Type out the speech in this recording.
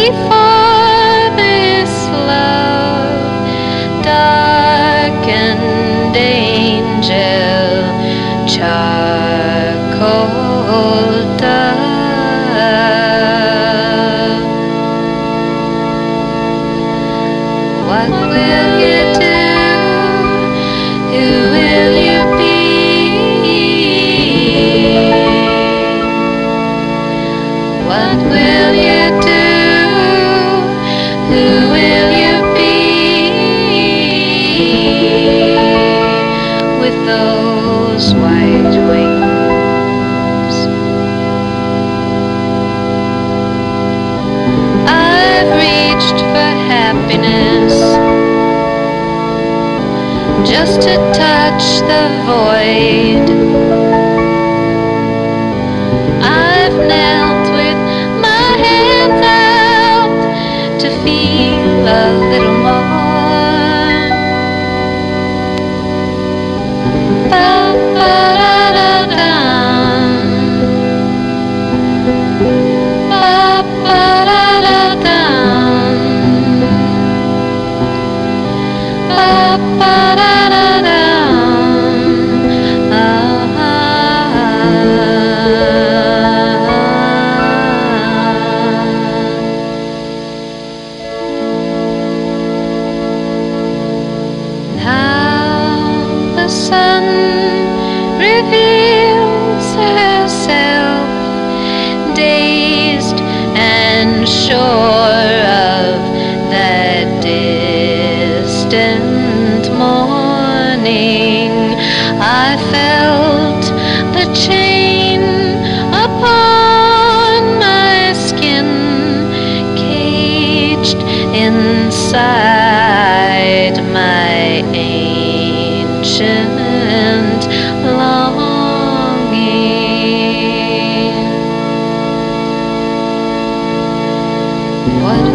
before this love? Angel, charcoal. What those white wings? I've reached for happiness just to touch the void. Reveals herself, dazed and sure of that distant morning. I felt the chain upon my skin, caged inside my ancient